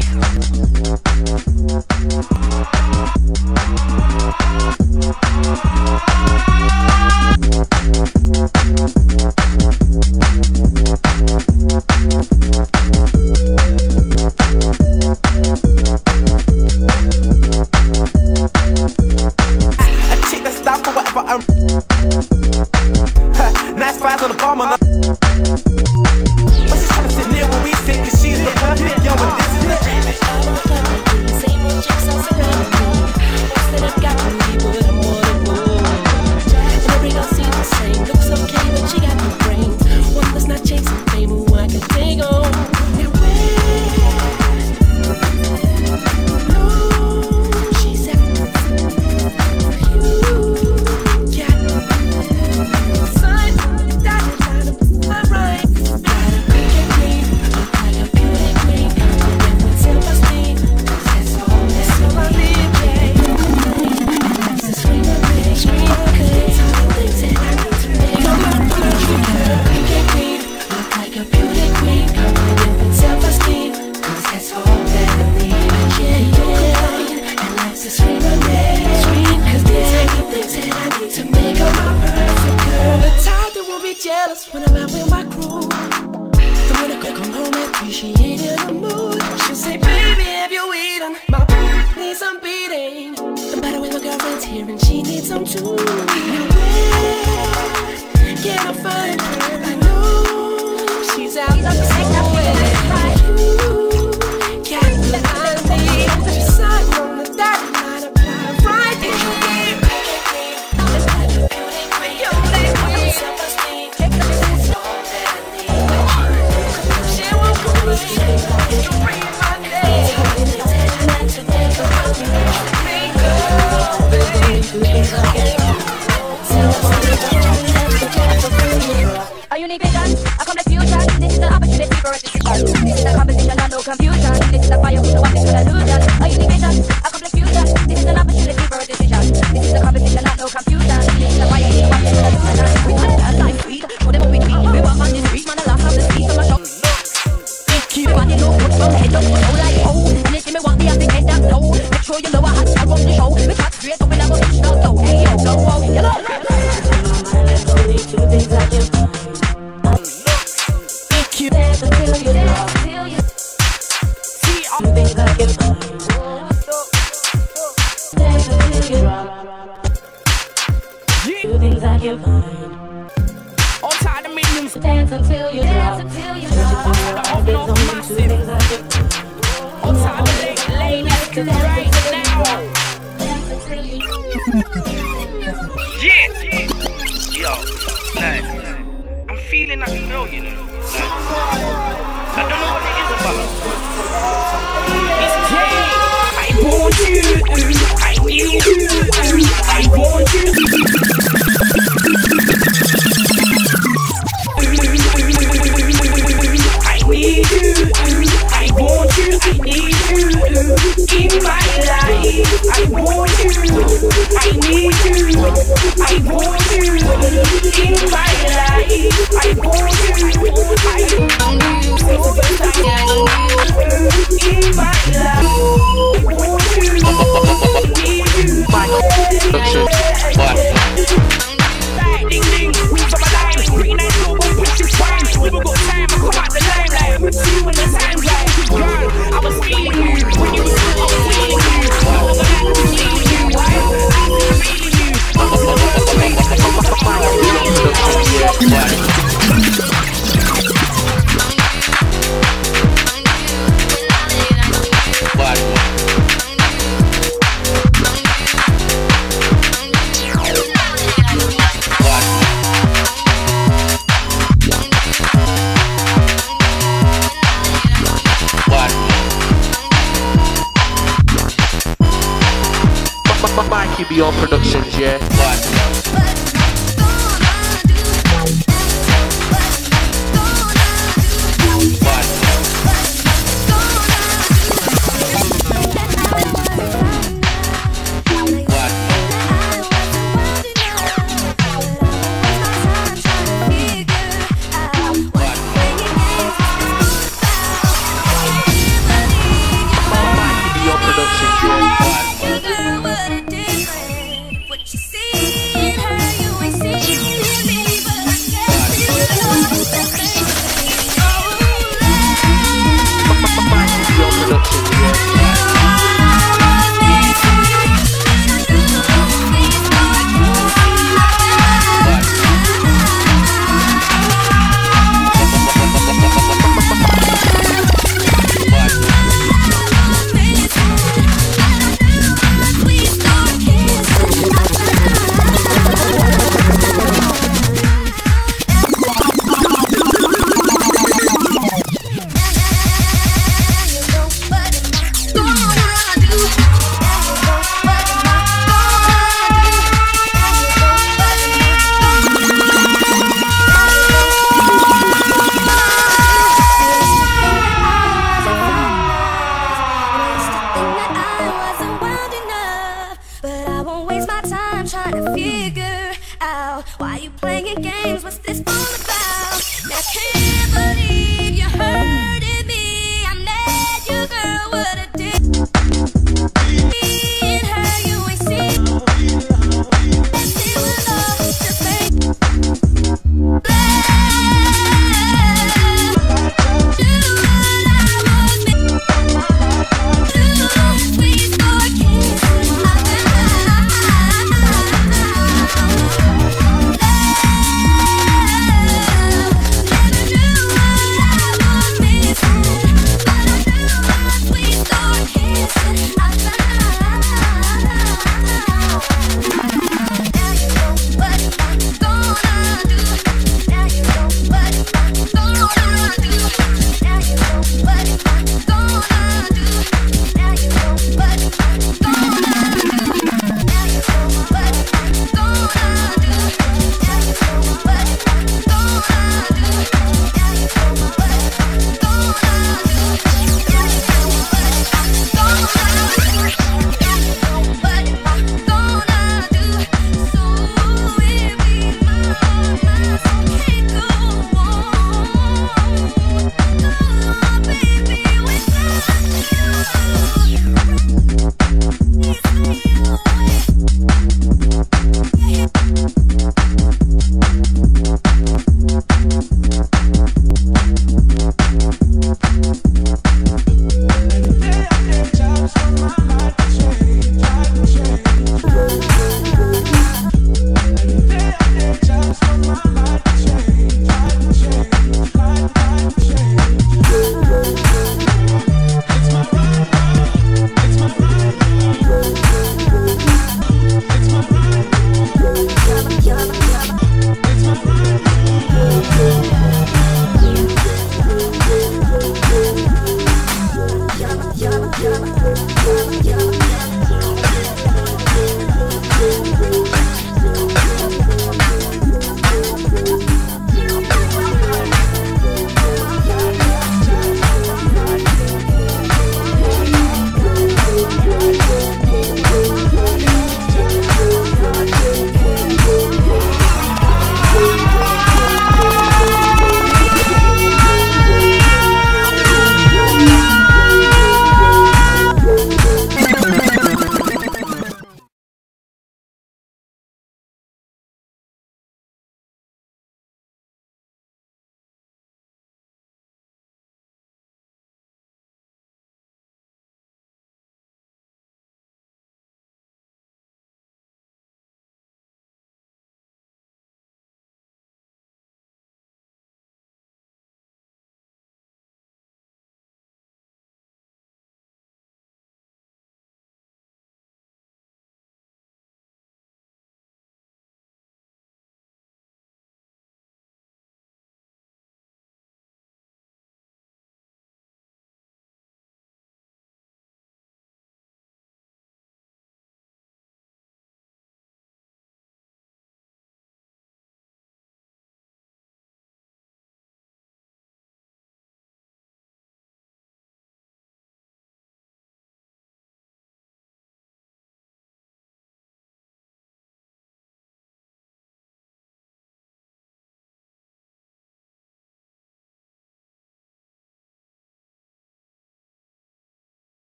Thank us when I'm out with my crew. The when I click on home appreciated the mood. She say, baby, have you eaten? My poop needs some beating. The matter with my girlfriend's here and she needs some too. Can I find her? I know she's out. A unique vision, a complex fusion This is the opportunity for a discussion. This is a competition, no confusion This is a fire, we don't want to illusion yeah. Yo, I'm feeling like a millionaire. Like, I don't know what it is about. It's crazy. you right. your